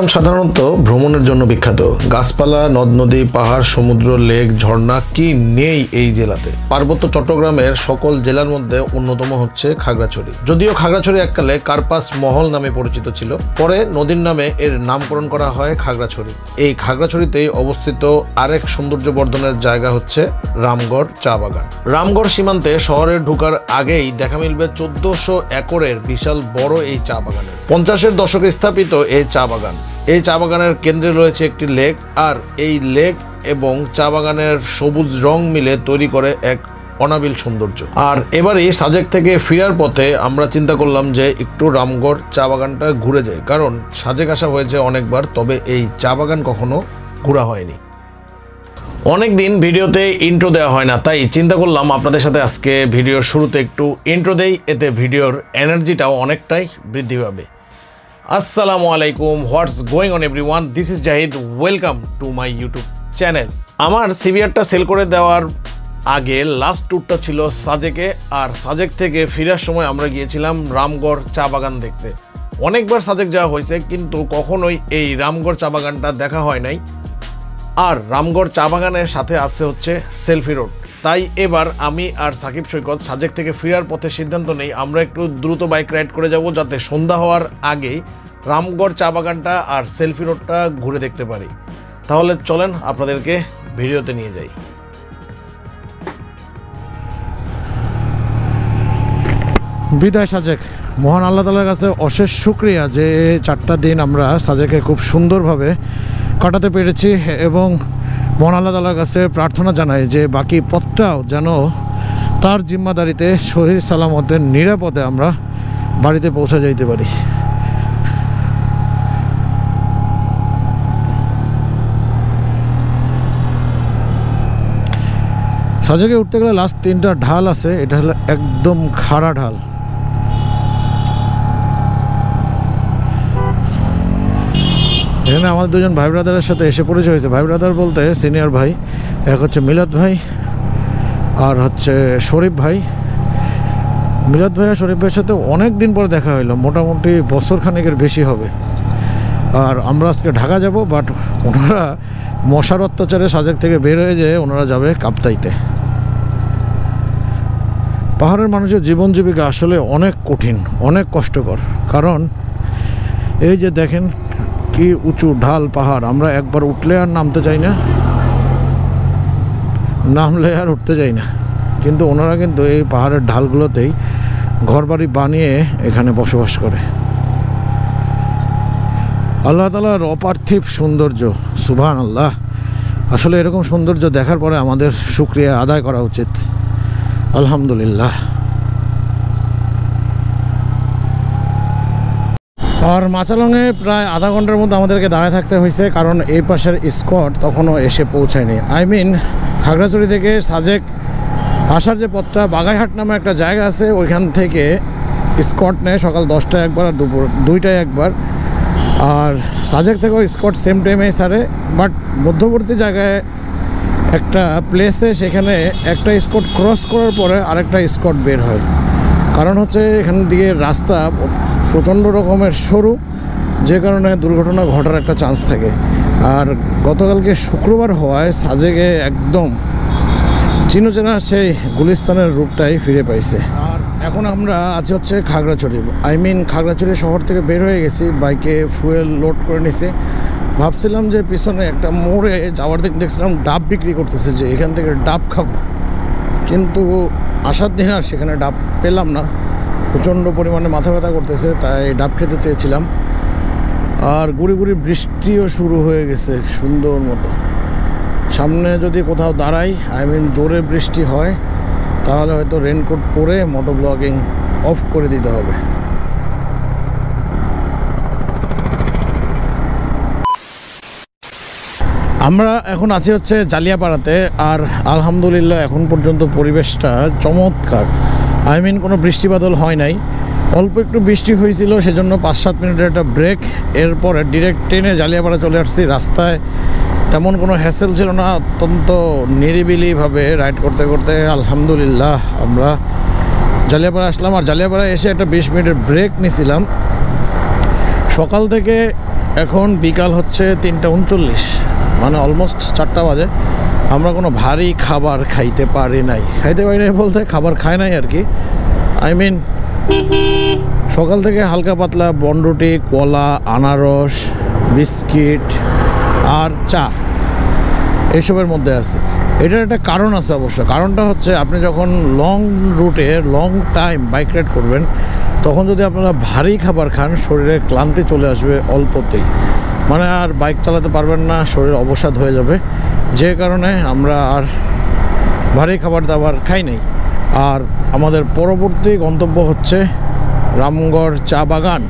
চট্টগ্রাম সাধারণত ভ্রমণের জন্য বিখ্যাত। গাছপালা, নদ নদী, পাহাড়, সমুদ্র, লেক, ঝর্ণা, কি নেই এই জেলাতে? পার্বত্য চট্টগ্রামের সকল জেলার মধ্যে অন্যতম হচ্ছে খাগড়াছড়ি। যদিও খাগড়াছড়ি এককালে কার্পাস মহল নামে পরিচিত ছিল, পরে নদীর নামে এর নামকরণ করা হয় খাগড়াছড়ি। এই খাগড়াছড়িতেই অবস্থিত আরেক সৌন্দর্য বর্ধনের জায়গা হচ্ছে রামগড় চা বাগান। রামগড় সীমান্তে শহরে ঢুকার আগেই দেখা মিলবে চোদ্দশো একরের বিশাল বড় এই চা বাগানের। পঞ্চাশের দশকে স্থাপিত এই চা বাগান। এই চা বাগানের কেন্দ্রে রয়েছে একটি লেক, আর এই লেক এবং চা বাগানের সবুজ রং মিলে তৈরি করে এক অনাবিল সৌন্দর্য। আর এবারে সাজেক থেকে ফেরার পথে আমরা চিন্তা করলাম যে একটু রামগড় চা বাগানটা ঘুরে যাই, কারণ সাজেক আসা হয়েছে অনেকবার, তবে এই চা বাগান কখনো ঘোরা হয়নি। অনেক দিন ভিডিওতে ইন্ট্রো দেওয়া হয় না, তাই চিন্তা করলাম আপনাদের সাথে আজকে ভিডিওর শুরুতে একটু ইন্ট্রো দেই, এতে ভিডিওর এনার্জিটাও অনেকটাই বৃদ্ধি পাবে। আসসালামু আলাইকুম what's going on every one this is Zahid welcome to my YouTube channel আমার সিভিআরটা সেল করে দেওয়ার আগে লাস্ট ট্যুরটা ছিল সাজেকে, আর সাজেক থেকে ফেরার সময় আমরা গিয়েছিলাম রামগড় চা বাগান দেখতে। অনেকবার সাজেক যাওয়া হয়েছে, কিন্তু কখনোই এই রামগড় চা বাগানটা দেখা হয় নাই। আর রামগড় চা বাগানের সাথে আছে হচ্ছে সেলফি রোড তাই এবার আমি আর সাকিব সৈকত সাজেক থেকে ফেরার পথে সিদ্ধান্ত নেই। আমরা একটু দ্রুত বাইক রাইড করে যাব যাতে সন্ধ্যা হওয়ার আগেই রামগড় চা বাগানটা আর সেলফি রোডটা ঘুরে দেখতে পারি। তাহলে চলেন, আপনাদেরকে ভিডিওতে নিয়ে যাই। বিদায় সাজেক। মহান আল্লাহ তালার কাছে অশেষ শুক্রিয়া যে চারটা দিন আমরা সাজেকে খুব সুন্দরভাবে কাটাতে পেরেছি এবং মহান আল্লাহ তালার কাছে প্রার্থনা জানাই যে বাকি পথটাও যেন তার জিম্মাদারিতে শহীদ সালামতের নিরাপদে আমরা বাড়িতে পৌঁছে যাইতে পারি। সাজেকে উঠতে গেলে লাস্ট তিনটা ঢাল আছে, এটা হলো একদম খাড়া ঢাল। এখানে আমাদের দুজন ভাই ব্রাদারের সাথে এসে পরিচয় হয়েছে। ভাই ব্রাদার বলতে সিনিয়র ভাই, এক হচ্ছে মিলাদ ভাই, আর হচ্ছে শরীফ ভাই। মিলাদ ভাই আর শরীফ ভাইয়ের সাথে অনেক দিন পর দেখা হইল, মোটামুটি বছর খানেকের বেশি হবে। আর আমরা আজকে ঢাকা যাব বাট ওনারা মশার অত্যাচারে সাজেক থেকে বের হয়ে যেয়ে ওনারা যাবে কাপ্তাইতে। পাহাড়ের মানুষের জীবন জীবিকা আসলে অনেক কঠিন, অনেক কষ্টকর। কারণ এই যে দেখেন কি উঁচু ঢাল পাহাড়? আমরা একবার উঠলে আর নামতে চাই না। নামলে আর উঠতে চাই না। কিন্তু ওনারা কিন্তু এই পাহাড়ের ঢালগুলোতেই ঘরবাড়ি বানিয়ে এখানে বসবাস করে। আল্লাহ তালার অপার্থিব সৌন্দর্য সুভান আল্লাহ আসলে এরকম সৌন্দর্য দেখার পরে আমাদের সুক্রিয়া আদায় করা উচিত। আলহামদুলিল্লাহ। আর মাচালংয়ে প্রায় আধা ঘণ্টার মধ্যে আমাদেরকে দাঁড়ায় থাকতে হয়েছে, কারণ এই পাশের স্কট তখনও এসে পৌঁছায়নি। আই মিন, খাগড়াছড়ি থেকে সাজেক আসার যে পথটা বাগাইহাট নামে একটা জায়গা আছে, ওইখান থেকে স্কট নেয় সকাল দশটায় একবার আর দুপুর দুইটায় একবার। আর সাজেক থেকেও স্কট সেম টাইমে সারে বাট মধ্যবর্তী জায়গায় একটা প্লেসে সেখানে একটা স্কট ক্রস করার পরে আরেকটা স্কট বের হয়। কারণ হচ্ছে এখান দিয়ে রাস্তা প্রচণ্ড রকমের সরু, যে কারণে দুর্ঘটনা ঘটার একটা চান্স থাকে। আর গতকালকে শুক্রবার হওয়ায় সাজেকে একদম চিনোচেনা সেই গুলিস্তানের রূপটাই ফিরে পাইছে। আর এখন আমরা আছি হচ্ছে খাগড়াছড়ি। আই মিন খাগড়াছড়ি শহর থেকে বের হয়ে গেছি বাইকে ফুয়েল লোড করে নিছে। ভাবছিলাম যে পিছনে একটা মোড়ে যাওয়ার দিক দেখছিলাম, ডাব বিক্রি করতেছে যে এখান থেকে ডাব খাব। কিন্তু আসার দিন আর সেখানে ডাব পেলাম না। প্রচণ্ড পরিমাণে মাথা ব্যথা করতেছে, তাই ডাব খেতে চেয়েছিলাম। আর গুড়ি গুড়ি বৃষ্টিও শুরু হয়ে গেছে, সুন্দর মতো। সামনে যদি কোথাও দাঁড়াই আই মিন জোরে বৃষ্টি হয়, তাহলে হয়তো রেনকোট পরে মোটো ব্লগিং অফ করে দিতে হবে। আমরা এখন আছি হচ্ছে জালিয়াপাড়াতে, আর আলহামদুলিল্লাহ এখন পর্যন্ত পরিবেশটা চমৎকার। আই মিন কোনো বৃষ্টি বাদল হয় নাই। অল্প একটু বৃষ্টি হয়েছিল, সেজন্য পাঁচ সাত মিনিটের একটা ব্রেক। এরপরে ডিরেক্ট ট্রেনে জালিয়াপাড়া চলে আসছি। রাস্তায় তেমন কোনো হ্যাসেল ছিল না, অত্যন্ত নিরিবিলিভাবে রাইড করতে করতে আলহামদুলিল্লাহ আমরা জালিয়াপাড়া আসলাম। আর জালিয়াপাড়া এসে একটা বিশ মিনিটের ব্রেক নিছিলাম। সকাল থেকে এখন বিকাল হচ্ছে তিনটা উনচল্লিশ মানে অলমোস্ট চারটা বাজে। আমরা কোনো ভারী খাবার খাইতে পারি নাই। খাইতে পারি নাই বলতে খাবার খাই নাই আর কি। আই মিন সকাল থেকে হালকা পাতলা বনরুটি, কলা, আনারস, বিস্কিট আর চা এইসবের মধ্যে আছে। এটার একটা কারণ আছে অবশ্য। কারণটা হচ্ছে আপনি যখন লং রুটে লং টাইম বাইক রাইড করবেন, তখন যদি আপনারা ভারী খাবার খান, শরীরে ক্লান্তি চলে আসবে অল্পতেই। মানে আর বাইক চালাতে পারবেন না, শরীর অবসাদ হয়ে যাবে। যে কারণে আমরা আর ভারী খাবার দাবার খাই নাই। আর আমাদের পরবর্তী গন্তব্য হচ্ছে রামগড় চা বাগান।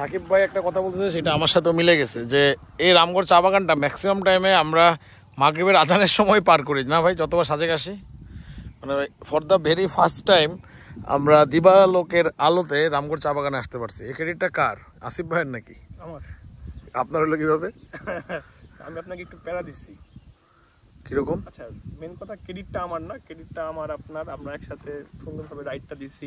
সাকিব ভাই একটা কথা বলতেছে সেটা আমার সাথেও মিলে গেছে যে এই রামগড় চা বাগানটা ম্যাক্সিমাম টাইমে আমরা মাগরিবের আজানের সময় পার করি। না ভাই যতবার সাজেক আসি মানে for the very first time আমরা দিবালোকের আলোতে রামগড় চা বাগানে আসতে পারছি। এই ক্রেডিটটা কার? আসিফ ভাইয়ের নাকি? আমার। আপনার হলো কীভাবে? আমি আপনাকে একটু প্যারা দিচ্ছি। কীরকম? আচ্ছা মেন কথা ক্রেডিটটা আমার না ক্রেডিটটা আমার আপনার। আমরা একসাথে সুন্দরভাবে রাইডটা দিচ্ছি।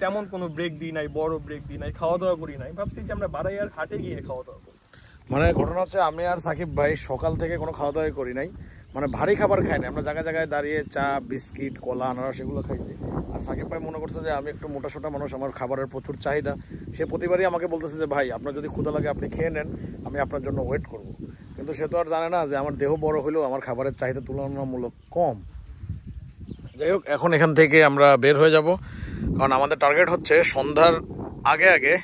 তেমন কোনো ব্রেক দিই নাই, বড় ব্রেক দিই নাই খাওয়া দাওয়া করি নাই। ভাবছি যে আমরা বারাইয়ার হাটে গিয়ে খাওয়া দাওয়া করি। মানে ঘটনা হচ্ছে, আমি আর সাকিব ভাই সকাল থেকে কোনো খাওয়া দাওয়া করি নাই। মানে ভারী খাবার খাই না আমরা জায়গায় জায়গায় দাঁড়িয়ে চা, বিস্কিট, কলা, আনারস এগুলো খাইছি। আর সাকিব ভাই মনে করছে যে আমি একটু মোটা সোটা মানুষ, আমার খাবারের প্রচুর চাহিদা। সে প্রতিবারই আমাকে বলতেছে যে, ভাই, আপনার যদি ক্ষুদা লাগে আপনি খেয়ে নেন, আমি আপনার জন্য ওয়েট করব। কিন্তু সে তো আর জানে না যে, আমার দেহ বড় হলেও আমার খাবারের চাহিদা তুলনামূলক কম। যাই হোক, এখন এখান থেকে আমরা বের হয়ে যাব। কারণ আমাদের টার্গেট হচ্ছে সন্ধ্যার আগে আগে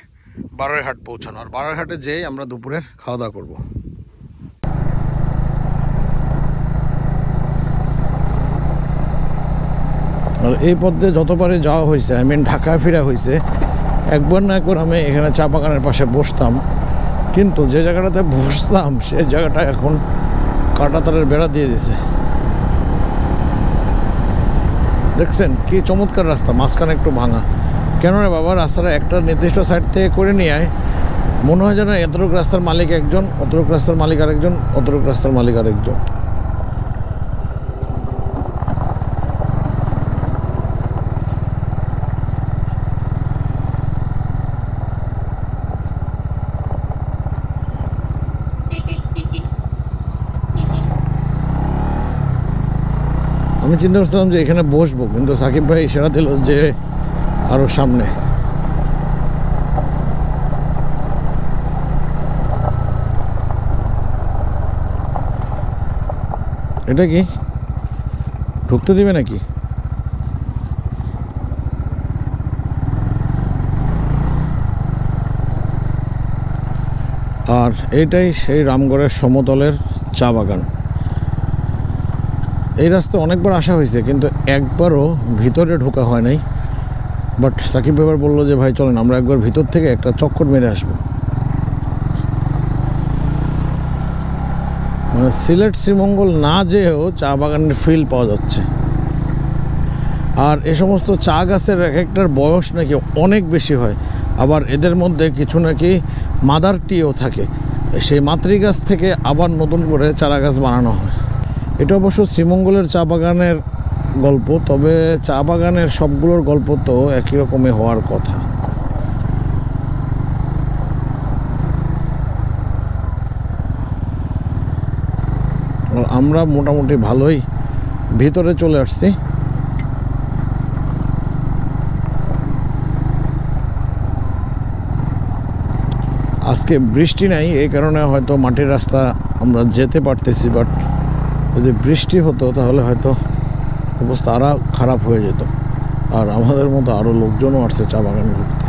বারোয় হাট পৌঁছানো। আর বারোয় যেয়ে আমরা দুপুরের খাওয়া দাওয়া করব। আর এই পথে যতবারই যাওয়া হয়েছে আই মিন ঢাকায় ফেরা হয়েছে, একবার না একবার আমি এখানে চা বাগানের পাশে বসতাম। কিন্তু যে জায়গাটাতে বসতাম সে জায়গাটা এখন কাঁটাতারের বেড়া দিয়ে দিয়েছে। দেখছেন কি চমৎকার রাস্তা, মাঝখানে একটু ভাঙা। কেন রে বাবা, রাস্তাটা একটা নির্দিষ্ট সাইড থেকে করে নিয়ে আয়, মনে হয় যেন এতটুক রাস্তার মালিক একজন, অতটুক রাস্তার মালিক আরেকজন, অতটুক রাস্তার মালিক আরেকজন। আমি চিন্তা করছিলাম যে এখানে বসবো, কিন্তু সাকিব ভাই ইশারা দিল যে আরও সামনে। এটা কি? ঢুকতে দিবে নাকি? আর এটাই সেই রামগড়ের সমতলের চা বাগান। এই রাস্তা অনেকবার আসা হয়েছে, কিন্তু একবারও ভিতরে ঢোকা হয় নাই। বাট সাকিব ব্যাপার বলল যে, ভাই, চলেন, আমরা একবার ভিতর থেকে একটা চক্কর মেরে আসব। মানে সিলেট শ্রীমঙ্গল না যেয়েও চা বাগানের ফিল পাওয়া যাচ্ছে। আর এ সমস্ত চা গাছের এক একটার বয়স নাকি অনেক বেশি হয়। আবার এদের মধ্যে কিছু নাকি মাদার টিও থাকে। সেই মাতৃগাছ থেকে আবার নতুন করে চারা গাছ বানানো হয়। এটা অবশ্য শ্রীমঙ্গলের চা বাগানের গল্প, তবে চা বাগানের সবগুলোর গল্প তো একই রকমই হওয়ার কথা। আমরা মোটামুটি ভালোই ভিতরে চলে আসছি। আজকে বৃষ্টি নাই, এই কারণে হয়তো মাটির রাস্তা আমরা যেতে পারতেছি বাট যদি বৃষ্টি হতো তাহলে হয়তো অবস্থা আরও খারাপ হয়ে যেত। আর আমাদের মতো আরও লোকজনও আসছে চা বাগান ঘুরতে।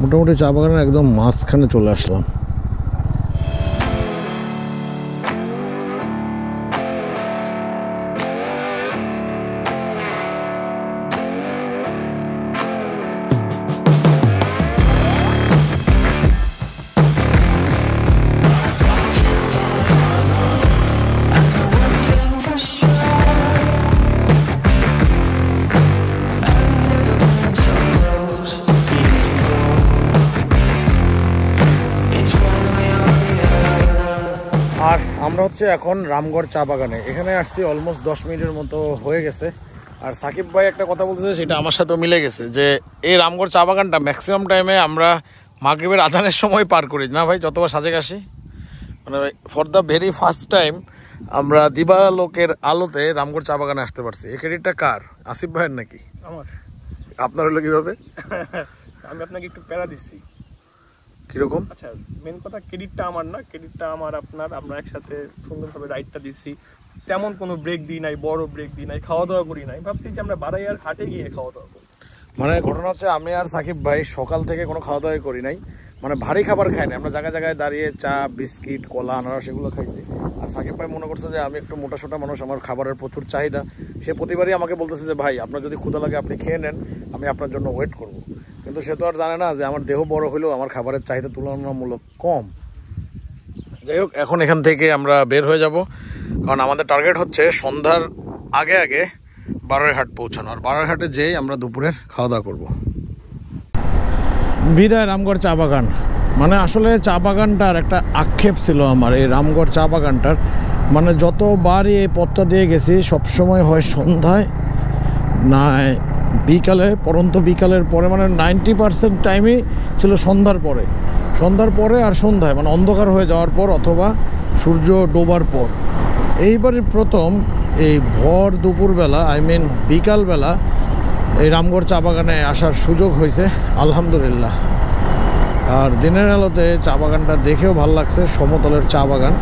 মোটামুটি চা বাগানের একদম মাঝখানে চলে আসলাম। আমরা হচ্ছে এখন রামগড় চা বাগানে। এখানে আসছি অলমোস্ট দশ মিনিটের মতো হয়ে গেছে। আর সাকিব ভাই একটা কথা বলতেছে সেটা আমার সাথেও মিলে গেছে যে এই রামগড় চা বাগানটা ম্যাক্সিমাম টাইমে আমরা মাগরিবের আজানের সময় পার করি। না ভাই যতবার সাজেক আসি। মানে for the very first time আমরা দিবালোকের আলোতে রামগড় চা বাগানে আসতে পারছি। এই ক্রেডিটটা কার? আসিফ ভাইয়ের নাকি? আমার। আপনার হলো কীভাবে? আমি আপনাকে একটু প্যারা দিচ্ছি। কীরকম? আচ্ছা মেন কথা ক্রেডিটটা আমার না ক্রেডিটটা আমার আপনার আমরা একসাথে সুন্দরভাবে রাইডটা দিচ্ছি। তেমন কোনো ব্রেক দিই নাই বড় ব্রেক দিই নাই খাওয়া দাওয়া করি নাই। ভাবছি যে আমরা বারাইয়ার হাটে গিয়ে খাওয়া দাওয়া করি। মানে ঘটনা হচ্ছে আমি আর সাকিব ভাই সকাল থেকে কোনো খাওয়া দাওয়া করি নাই। মানে ভারী খাবার খাই না আমরা জায়গায় জায়গায় দাঁড়িয়ে চা বিস্কিট কলা আনারস এগুলো খাইছি। আর সাকিব ভাই মনে করছে যে আমি একটু মোটা সোটা মানুষ আমার খাবারের প্রচুর চাহিদা। সে প্রতিবারই আমাকে বলতেছে যে ভাই আপনার যদি ক্ষুদা লাগে আপনি খেয়ে নেন। আমি আপনার জন্য ওয়েট করব। কিন্তু সে তো আর জানে না যে আমার দেহ বড় হলেও আমার খাবারের চাহিদা তুলনামূলক কম। যাই হোক, এখন এখান থেকে আমরা বের হয়ে যাব। কারণ আমাদের টার্গেট হচ্ছে সন্ধ্যার আগে আগে বারোয়ারহাট পৌঁছানো। আর বারোয়ারহাটে যেয়ে আমরা দুপুরের খাওয়া দাওয়া করব। বিদায়, রামগড় চা বাগান। মানে আসলে চা বাগানটার একটা আক্ষেপ ছিল আমার, এই রামগড় চা বাগানটার। মানে যতবারই এই পথটা দিয়ে গেছি, সবসময় হয় সন্ধ্যায়, না বিকালে, পরন্ত বিকালের পরে মানে নাইনটি পার্সেন্ট টাইমই ছিল সন্ধ্যার পরে। সন্ধ্যার পরে আর সন্ধ্যায় মানে অন্ধকার হয়ে যাওয়ার পর অথবা সূর্য ডোবার পর। এইবারই প্রথম এই ভর দুপুরবেলা আই মিন বিকালবেলা, এই রামগড় চা বাগানে আসার সুযোগ হয়েছে, আলহামদুলিল্লাহ। আর দিনের আলোতে চা বাগানটা দেখেও ভালো লাগছে, সমতলের চা বাগান।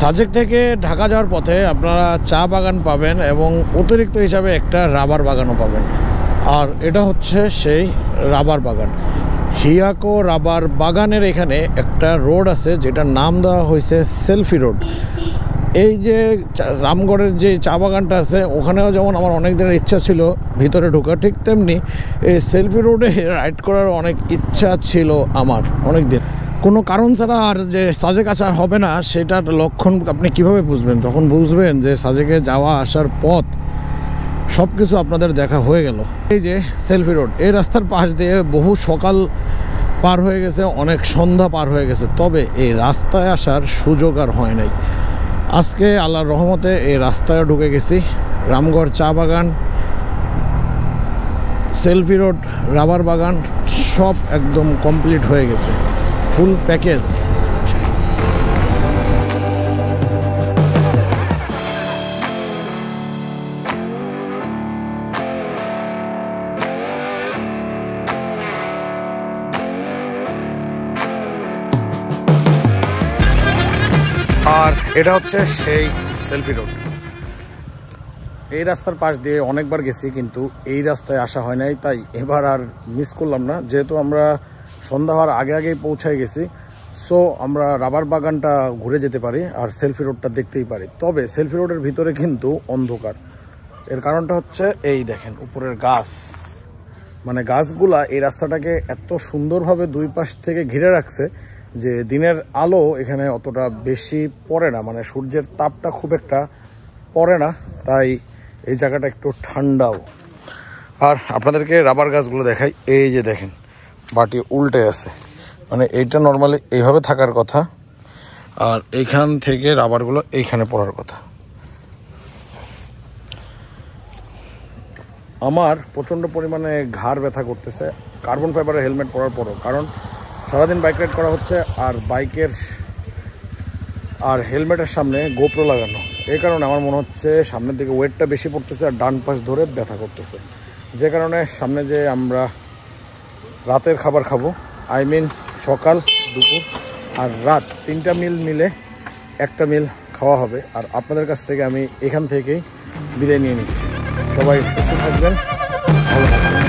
সাজেক থেকে ঢাকা যাওয়ার পথে আপনারা চা বাগান পাবেন এবং অতিরিক্ত হিসাবে একটা রাবার বাগানও পাবেন। আর এটা হচ্ছে সেই রাবার বাগান। হিয়াকো রাবার বাগানের এখানে একটা রোড আছে, যেটার নাম দেওয়া হয়েছে সেলফি রোড। এই যে রামগড়ের যে চা বাগানটা আছে, ওখানেও যেমন আমার অনেক দিনের ইচ্ছা ছিল ভিতরে ঢোকা, ঠিক তেমনি এই সেলফি রোডে রাইড করার অনেক ইচ্ছা ছিল আমার অনেক দিন। কোনো কারণ ছাড়া আর যে সাজেক আসার হবে না, সেটার লক্ষণ আপনি কীভাবে বুঝবেন? তখন বুঝবেন যে সাজেকে যাওয়া, আসার পথ সব কিছু আপনাদের দেখা হয়ে গেল। এই যে সেলফি রোড, এই রাস্তার পাশ দিয়ে বহু সকাল পার হয়ে গেছে, অনেক সন্ধ্যা পার হয়ে গেছে। তবে এই রাস্তায় আসার সুযোগ আর হয় নাই। আজকে আল্লাহর রহমতে এই রাস্তায় ঢুকে গেছি। রামগড় চা বাগান, সেলফি রোড, রাবার বাগান, সব একদম কমপ্লিট হয়ে গেছে। Full package. আর এটা হচ্ছে সেই সেলফি রোড। এই রাস্তার পাশ দিয়ে অনেকবার গেছি, কিন্তু এই রাস্তায় আসা হয় নাই, তাই এবার আর মিস করলাম না। যেহেতু আমরা সন্ধ্যা হওয়ার আগে আগেই পৌঁছায় গেছি। সো আমরা রাবার বাগানটা ঘুরে যেতে পারি আর সেলফি রোডটা দেখতেই পারি। তবে সেলফি রোডের ভিতরে কিন্তু অন্ধকার। এর কারণটা হচ্ছে, এই দেখেন, উপরের গাছ। মানে গাছগুলা এই রাস্তাটাকে এত সুন্দরভাবে দুই পাশ থেকে ঘিরে রাখছে যে দিনের আলো এখানে অতটা বেশি পড়ে না। মানে সূর্যের তাপটা খুব একটা পড়ে না, তাই এই জায়গাটা একটু ঠান্ডাও। আর আপনাদেরকে রাবার গাছগুলো দেখাই। এই যে দেখেন বাটি উল্টে আছে। মানে এইটা নর্মালি এইভাবে থাকার কথা, আর এইখান থেকে রাবারগুলো এইখানে পড়ার কথা। আমার প্রচণ্ড পরিমাণে ঘাড় ব্যথা করতেছে। কার্বন ফাইবারের হেলমেট পরার পরও। কারণ সারাদিন বাইক রাইড করা হচ্ছে আর বাইকের আর হেলমেটের সামনে গোপ্রো লাগানো। এই কারণে আমার মনে হচ্ছে সামনের দিকে ওয়েটটা বেশি পড়তেছে আর ডান পাশ ধরে ব্যথা করতেছে। যে কারণে সামনে যে আমরা রাতের খাবার খাব। আই মিন সকাল, দুপুর আর রাত তিনটা মিল মিলে একটা মিল খাওয়া হবে। আর আপনাদের কাছ থেকে আমি এখান থেকেই বিদায় নিয়ে নিচ্ছি। সবাই সুস্থ থাকবেন, ভালো থাকবেন।